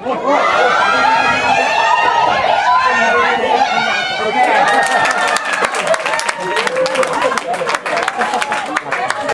What? one.